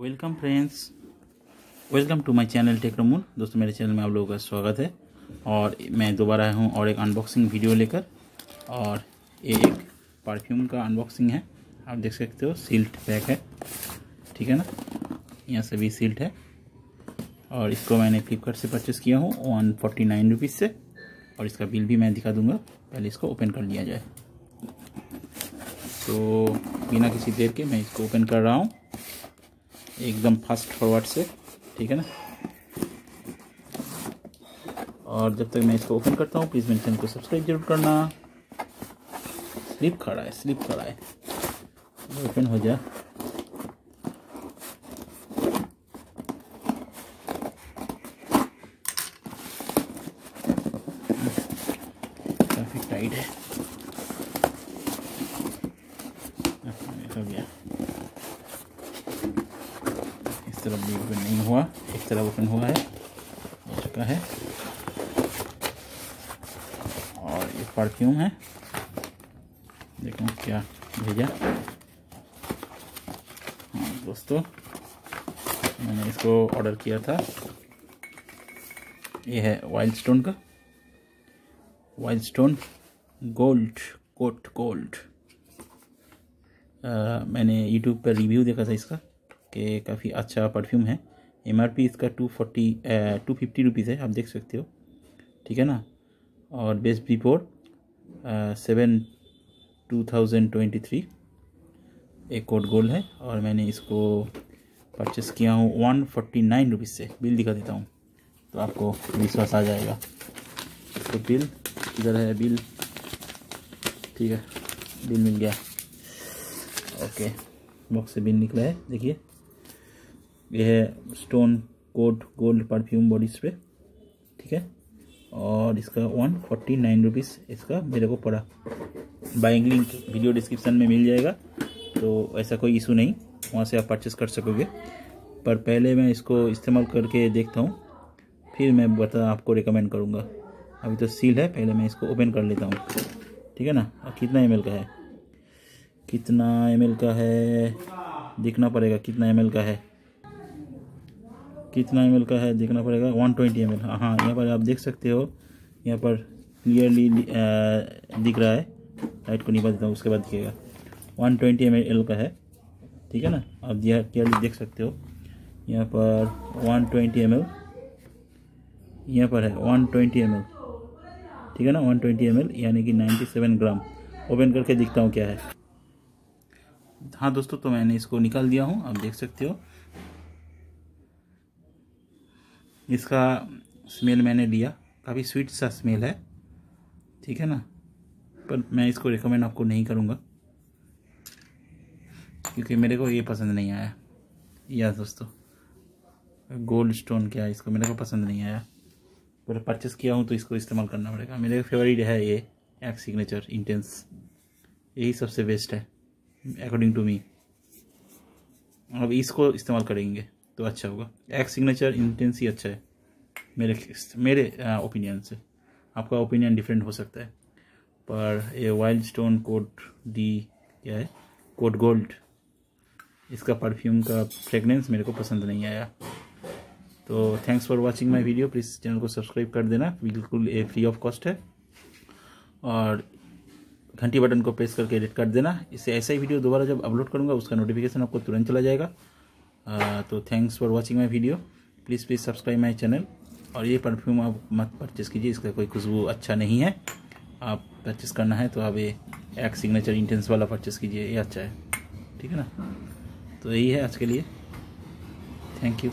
Welcome friends welcome to my channel टेक्रमून दोस्तों, मेरे channel में आप लोगों का स्वागत है। और मैं दोबारा आया हूँ और एक अनबॉक्सिंग वीडियो लेकर। और ये एक परफ्यूम का अनबॉक्सिंग है। आप देख सकते हो सील्ड पैक है। ठीक है ना? यहाँ से भी सील्ड है। और इसको मैंने फ्लिपकार्ट से परचेस किया हूँ वन फोर्टी नाइन रुपीज़ से। और इसका बिल भी मैं दिखा दूँगा। पहले इसको ओपन कर लिया जाए। तो बिना किसी देर के मैं इसको ओपन कर रहा हूँ। एकदम फास्ट फॉरवर्ड से, ठीक है ना? और जब तक मैं इसको ओपन करता हूँ प्लीज़ मेरे चैनल को सब्सक्राइब ज़रूर करना। स्लिप खड़ा है स्लिप खड़ा है ओपन हो जा। काफ़ी टाइट है। हो गया। तरफ़ भी ओपन नहीं हुआ, एक तरफ़ ओपन हुआ है, हो चुका है। और ये परफ्यूम है। देखो क्या भेजा। हाँ दोस्तों, मैंने इसको ऑर्डर किया था। ये है वाइल्ड स्टोन का। Wild stone gold coat gold मैंने यूट्यूब पर रिव्यू देखा था इसका। कि काफ़ी अच्छा परफ्यूम है। एमआरपी इसका two forty two fifty rupees है, आप देख सकते हो। ठीक है ना? और best before seven two thousand twenty three एक कोड गोल्ड है। और मैंने इसको परचेस किया हूँ वन फोर्टी नाइन रुपीज़ से। बिल दिखा देता हूँ तो आपको विश्वास आ जाएगा। तो बिल इधर है? बिल ठीक है बिल मिल गया। ओके बॉक्स से बिल निकला है। देखिए। ये है stone code gold perfume body spray ठीक है? और इसका वन फोर्टी नाइन रुपीज़ इसका मेरे को पड़ा। बाइंग लिंक वीडियो डिस्क्रिप्शन में मिल जाएगा तो ऐसा कोई इशू नहीं, वहाँ से आप परचेस कर सकोगे। पर पहले मैं इसको इस्तेमाल करके देखता हूँ, फिर मैं बता आपको रिकमेंड करूँगा। अभी तो सील है, पहले मैं इसको ओपन कर लेता हूँ, ठीक है ना? और कितना एम का है? कितना एम का है? देखना पड़ेगा कितना एम का है। कितना एम का है देखना पड़ेगा वन ट्वेंटी एम हाँ यहाँ पर आप देख सकते हो, यहाँ पर क्लियरली दिख रहा है। लाइट को निभा देता हूँ, उसके बाद दिखेगा। वन ट्वेंटी एम का है, ठीक है ना? आप दिया क्लियरली देख सकते हो। यहाँ पर वन ट्वेंटी एम यहाँ पर है वन ट्वेंटी एम ठीक है ना? वन ट्वेंटी एम यानी कि नाइन्टी सेवन ग्राम। ओपन करके दिखता हूँ क्या है। हाँ दोस्तों तो मैंने इसको निकाल दिया हूँ, आप देख सकते हो। इसका स्मेल मैंने लिया। काफ़ी स्वीट सा स्मेल है। ठीक है ना? पर मैं इसको रिकमेंड आपको नहीं करूँगा। क्योंकि मेरे को ये पसंद नहीं आया। या दोस्तों गोल्ड स्टोन क्या है इसको? मेरे को पसंद नहीं आया। पर परचेस किया हूँ तो इसको इस्तेमाल करना पड़ेगा। मेरे फेवरेट है ये। एक सिग्नेचर इंटेंस यही सबसे बेस्ट है अकॉर्डिंग टू मी अब इसको इस्तेमाल करेंगे। तो अच्छा होगा। एक सिग्नेचर इंटेंस अच्छा है, मेरे मेरे ओपिनियन से। आपका ओपिनियन डिफरेंट हो सकता है। पर ये वाइल्ड स्टोन कोट डी क्या है? कोट गोल्ड इसका परफ्यूम का फ्रेगनेंस मेरे को पसंद नहीं आया। तो thanks for watching my video please channel को सब्सक्राइब कर देना। बिल्कुल ये फ्री ऑफ़ कॉस्ट है। और घंटी बटन को प्रेस करके एडिट कर देना। इससे ऐसा ही वीडियो दोबारा जब अपलोड करूँगा, उसका नोटिफिकेशन आपको तुरंत चला जाएगा। तो thanks for watching my video please please subscribe my channel और ये परफ्यूम आप मत परचेस कीजिए, इसका कोई खुशबू अच्छा नहीं है। आप परचेस करना है तो आप ये एक सिग्नेचर इंटेंस वाला परचेस कीजिए, ये अच्छा है। ठीक है ना? तो यही है आज के लिए। Thank you